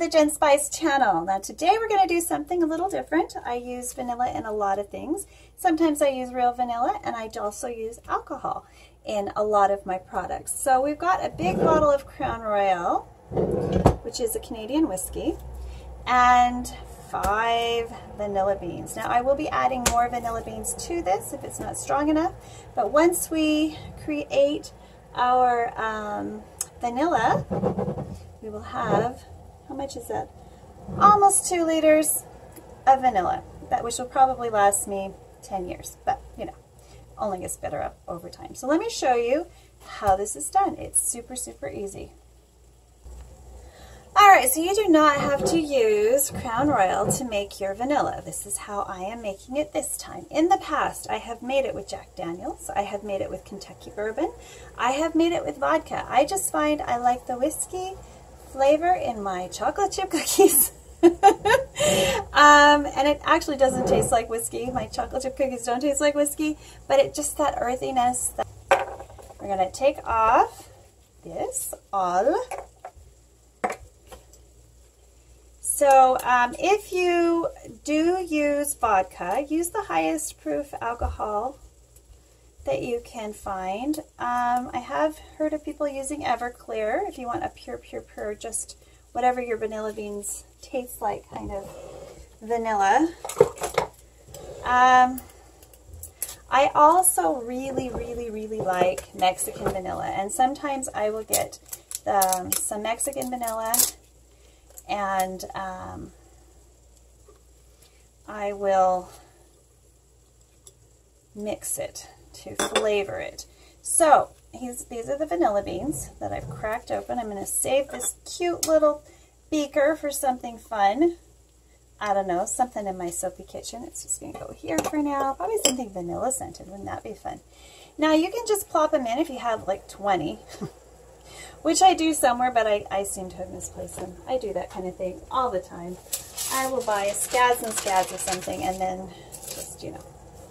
the Jen Spice channel. Now today we're going to do something a little different. I use vanilla in a lot of things. Sometimes I use real vanilla and I also use alcohol in a lot of my products. So we've got a big bottle of Crown Royal, which is a Canadian whiskey, and five vanilla beans. Now I will be adding more vanilla beans to this if it's not strong enough, but once we create our um, vanilla, we will have, how much is that? Almost two liters of vanilla, that which will probably last me 10 years, but you know, only gets better up over time. So let me show you how this is done. It's super, super easy. Alright, so you do not have to use Crown Royal to make your vanilla. This is how I am making it this time. In the past, I have made it with Jack Daniels. I have made it with Kentucky Bourbon. I have made it with vodka. I just find I like the whiskey flavor in my chocolate chip cookies. um, and it actually doesn't taste like whiskey. My chocolate chip cookies don't taste like whiskey, but it just that earthiness. That We're going to take off this all. So um, if you do use vodka, use the highest proof alcohol that you can find. Um, I have heard of people using Everclear if you want a pure, pure, pure, just whatever your vanilla beans taste like kind of vanilla. Um, I also really, really, really like Mexican vanilla. And sometimes I will get um, some Mexican vanilla and um, I will mix it to flavor it. So these are the vanilla beans that I've cracked open. I'm going to save this cute little beaker for something fun. I don't know, something in my soapy kitchen. It's just going to go here for now. Probably something vanilla scented. Wouldn't that be fun? Now you can just plop them in if you have like 20. which I do somewhere, but I, I seem to have misplaced them. I do that kind of thing all the time. I will buy scads and scads of something and then just, you know,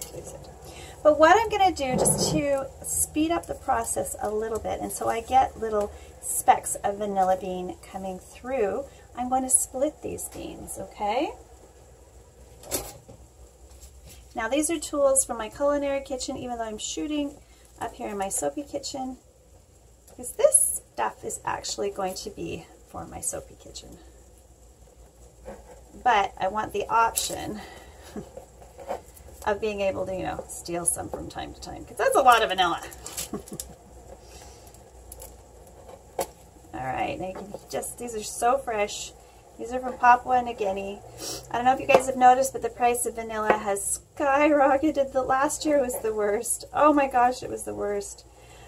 place it. But what I'm going to do just to speed up the process a little bit, and so I get little specks of vanilla bean coming through, I'm going to split these beans, okay? Now these are tools from my culinary kitchen, even though I'm shooting up here in my soapy kitchen, because this stuff is actually going to be for my soapy kitchen. But I want the option of being able to, you know, steal some from time to time, because that's a lot of vanilla. All right, now you can just, these are so fresh. These are from Papua New Guinea. I don't know if you guys have noticed, but the price of vanilla has skyrocketed. The last year was the worst. Oh my gosh, it was the worst.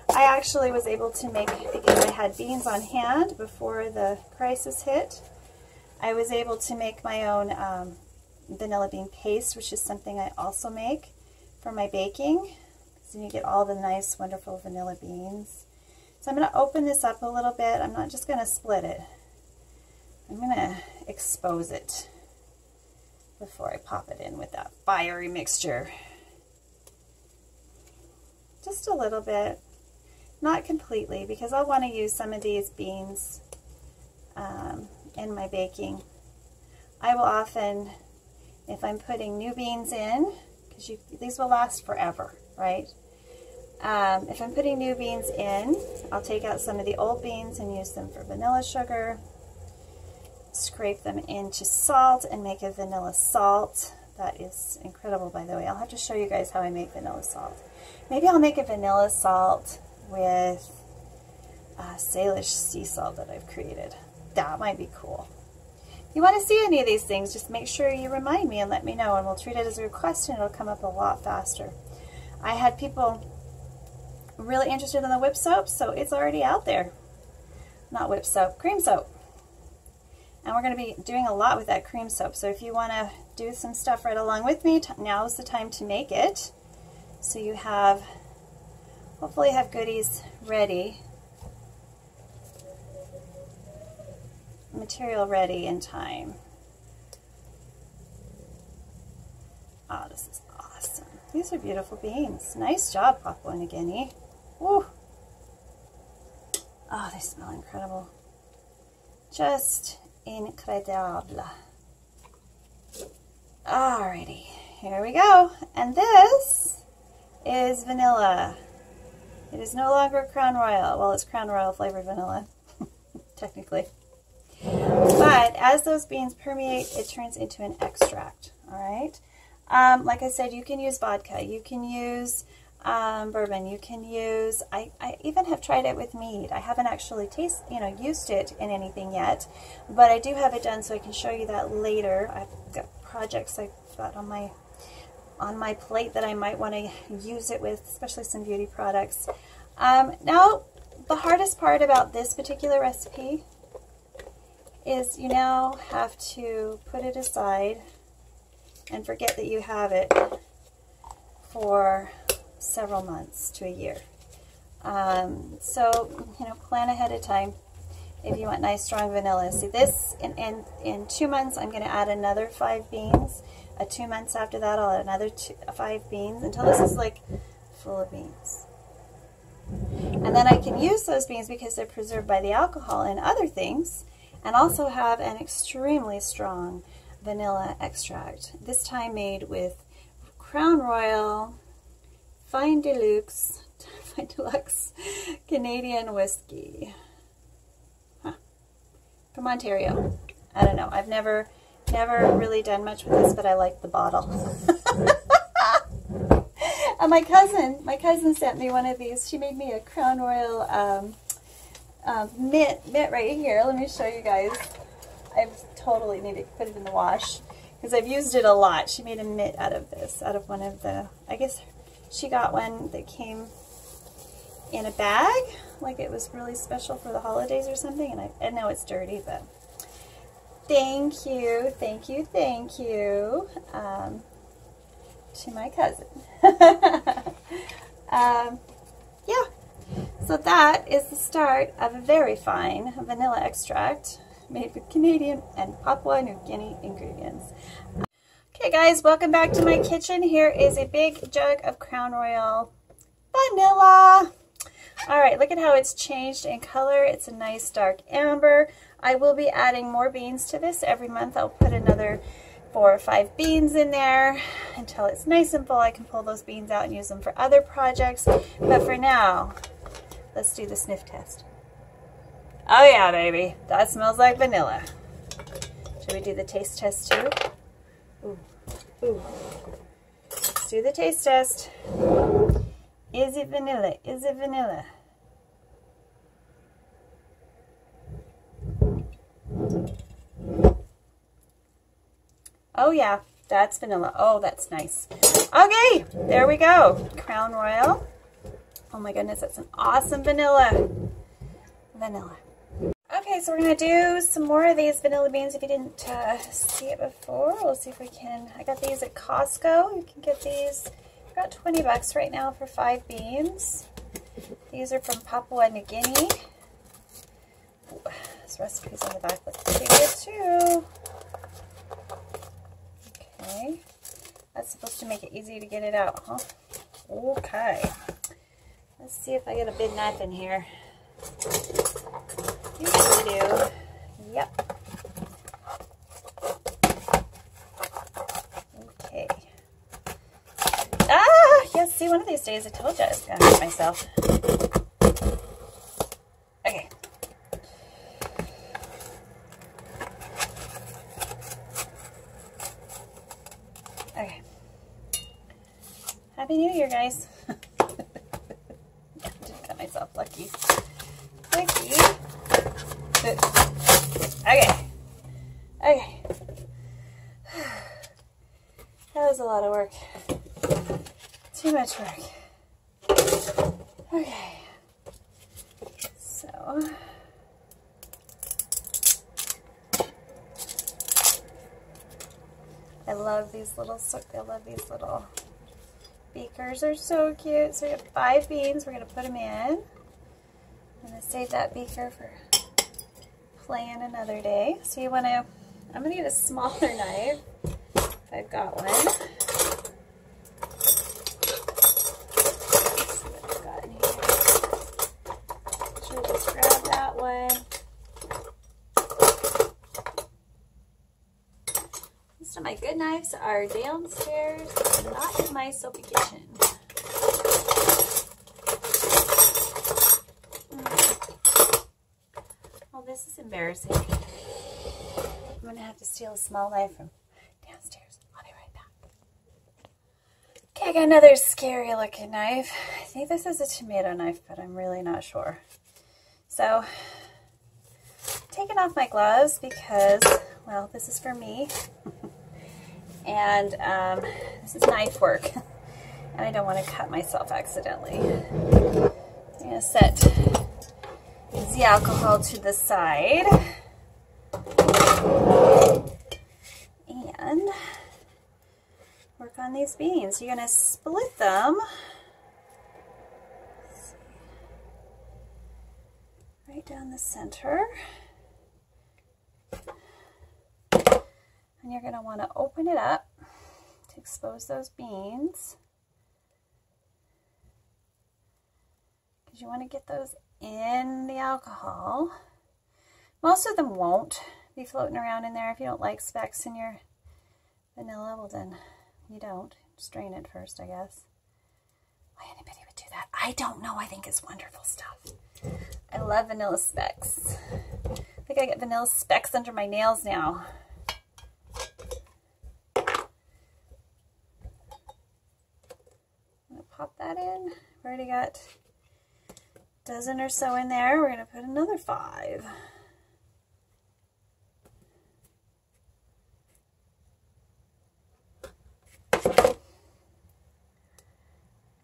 I actually was able to make, because I had beans on hand before the crisis hit, I was able to make my own um, vanilla bean paste, which is something I also make for my baking. So you get all the nice, wonderful vanilla beans. So I'm going to open this up a little bit. I'm not just going to split it. I'm going to expose it before I pop it in with that fiery mixture. Just a little bit. Not completely, because I'll want to use some of these beans um, in my baking. I will often, if I'm putting new beans in, because these will last forever, right? Um, if I'm putting new beans in, I'll take out some of the old beans and use them for vanilla sugar, scrape them into salt and make a vanilla salt. That is incredible, by the way. I'll have to show you guys how I make vanilla salt. Maybe I'll make a vanilla salt with uh, Salish sea salt that I've created. That might be cool. You want to see any of these things, just make sure you remind me and let me know, and we'll treat it as a request, and it'll come up a lot faster. I had people really interested in the whip soap, so it's already out there. Not whip soap, cream soap. And we're going to be doing a lot with that cream soap, so if you want to do some stuff right along with me, now is the time to make it. So you have hopefully have goodies ready, material ready in time. Oh, this is awesome. These are beautiful beans. Nice job, Papua New Guinea. Woo. Oh, they smell incredible. Just incredible. Alrighty, here we go. And this is vanilla. It is no longer Crown Royal. Well, it's Crown Royal flavored vanilla, technically. But as those beans permeate, it turns into an extract, all right? Um, like I said, you can use vodka. You can use um, bourbon. You can use, I, I even have tried it with mead. I haven't actually taste, you know, used it in anything yet, but I do have it done so I can show you that later. I've got projects I've got on my on my plate that I might want to use it with, especially some beauty products. Um, now, the hardest part about this particular recipe is you now have to put it aside and forget that you have it for several months to a year. Um, so, you know, plan ahead of time if you want nice strong vanilla. See this, in, in, in two months I'm going to add another five beans. Uh, two months after that I'll add another two, five beans until this is like full of beans. And then I can use those beans because they're preserved by the alcohol and other things and also have an extremely strong vanilla extract. This time made with Crown Royal Fine Deluxe, Fine Deluxe Canadian whiskey. Huh. From Ontario. I don't know. I've never, never really done much with this, but I like the bottle. and my cousin, my cousin sent me one of these. She made me a Crown Royal um, um, mitt, mitt right here. Let me show you guys. I totally need to put it in the wash because I've used it a lot. She made a mitt out of this, out of one of the, I guess she got one that came in a bag, like it was really special for the holidays or something, and I, I know it's dirty, but thank you, thank you, thank you um, to my cousin. um, so that is the start of a very fine vanilla extract made with Canadian and Papua New Guinea ingredients. Okay guys, welcome back to my kitchen. Here is a big jug of Crown Royal vanilla. All right, look at how it's changed in color. It's a nice dark amber. I will be adding more beans to this every month. I'll put another four or five beans in there until it's nice and full. I can pull those beans out and use them for other projects. But for now, let's do the sniff test. Oh yeah, baby. That smells like vanilla. Should we do the taste test too? Ooh. Ooh. Let's do the taste test. Is it vanilla? Is it vanilla? Oh yeah, that's vanilla. Oh, that's nice. Okay, there we go. Crown Royal. Oh my goodness, that's an awesome vanilla. Vanilla. Okay, so we're going to do some more of these vanilla beans. If you didn't uh, see it before, we'll see if we can. I got these at Costco. You can get these about 20 bucks right now for five beans. These are from Papua New Guinea. Ooh, this recipe's on the back looks pretty good too. Okay. That's supposed to make it easy to get it out, huh? Okay. Let's see if I get a big knife in here. Usually do. Yep. Okay. Ah! Yes, see, one of these days I told you I was going to hurt myself. Okay. Okay. Happy New Year, guys. Lucky. Lucky. Okay. Okay. That was a lot of work. Too much work. Okay. So. I love these little, I love these little beakers. They're so cute. So we have five beans. We're going to put them in. I'm going to save that beaker for playing another day. So you want to, I'm going to get a smaller knife if I've got one. Beans are downstairs, not in my soapy kitchen. Oh, this is embarrassing. I'm going to have to steal a small knife from downstairs. I'll be right back. Okay, I got another scary looking knife. I think this is a tomato knife, but I'm really not sure. So, taking off my gloves because, well, this is for me. And um, this is knife work. and I don't want to cut myself accidentally. I'm going to set the alcohol to the side. And work on these beans. You're going to split them right down the center. And you're going to want to open it up to expose those beans. Because you want to get those in the alcohol. Most of them won't be floating around in there. If you don't like specks in your vanilla, well then you don't. Strain it first, I guess. Why anybody would do that? I don't know. I think it's wonderful stuff. I love vanilla specks. I think I get vanilla specks under my nails now. pop that in. We've already got a dozen or so in there. We're going to put another five.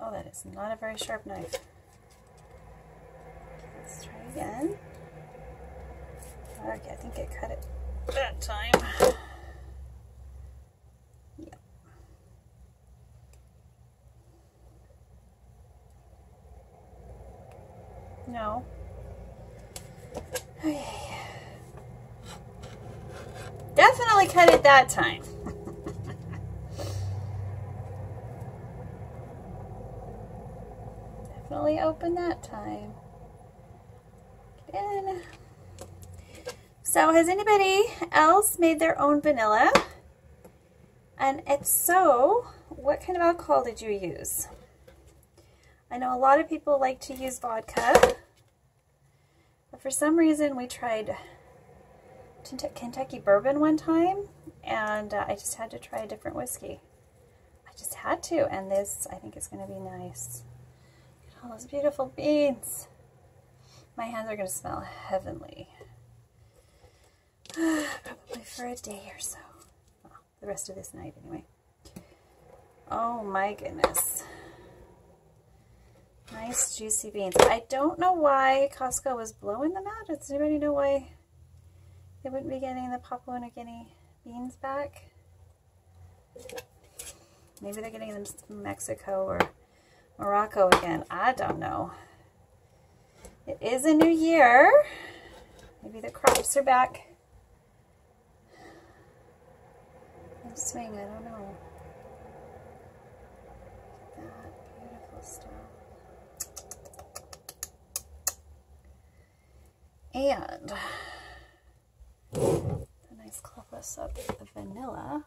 Oh, that is not a very sharp knife. Let's try again. Okay, I think I cut it that time. No. Okay. Definitely cut it that time. Definitely open that time. Get in. So has anybody else made their own vanilla? And if so, what kind of alcohol did you use? I know a lot of people like to use vodka, but for some reason we tried Kentucky bourbon one time, and uh, I just had to try a different whiskey. I just had to, and this I think is going to be nice. Look at all those beautiful beans. My hands are going to smell heavenly. Probably for a day or so. Well, the rest of this night anyway. Oh my goodness. Nice juicy beans. I don't know why Costco was blowing them out. Does anybody know why they wouldn't be getting the Papua New Guinea beans back? Maybe they're getting them from Mexico or Morocco again. I don't know. It is a new year. Maybe the crops are back. I'm swing, I don't know. And a nice close up the vanilla,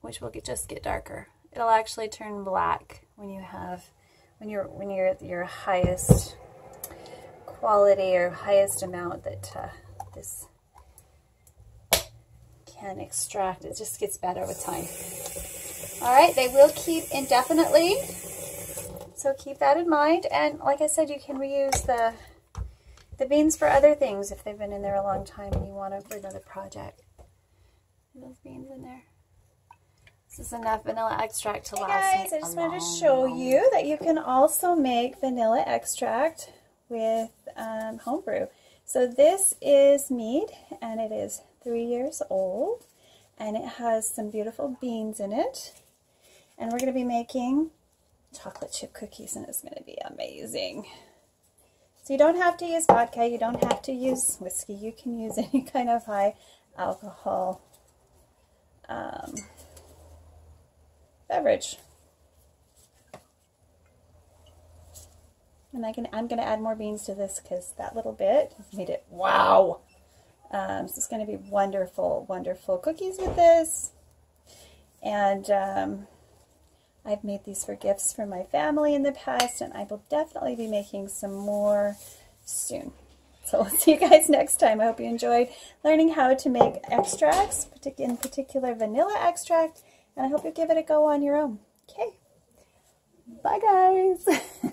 which will get, just get darker. It'll actually turn black when you have when you're when you're at your highest quality or highest amount that uh, this can extract. It just gets better with time. All right, they will keep indefinitely, so keep that in mind. And like I said, you can reuse the the beans for other things if they've been in there a long time and you want them for another project. those beans in there. This is enough vanilla extract to hey last guys, I just wanted to show you that you can also make vanilla extract with um, homebrew. So this is mead and it is three years old and it has some beautiful beans in it. And we're going to be making chocolate chip cookies and it's going to be amazing. So you don't have to use vodka, you don't have to use whiskey, you can use any kind of high alcohol um, beverage. And I can, I'm going to add more beans to this because that little bit made it, wow! Um, so it's going to be wonderful, wonderful cookies with this. And um, I've made these for gifts for my family in the past, and I will definitely be making some more soon. So we'll see you guys next time. I hope you enjoyed learning how to make extracts, in particular vanilla extract, and I hope you give it a go on your own. Okay. Bye, guys.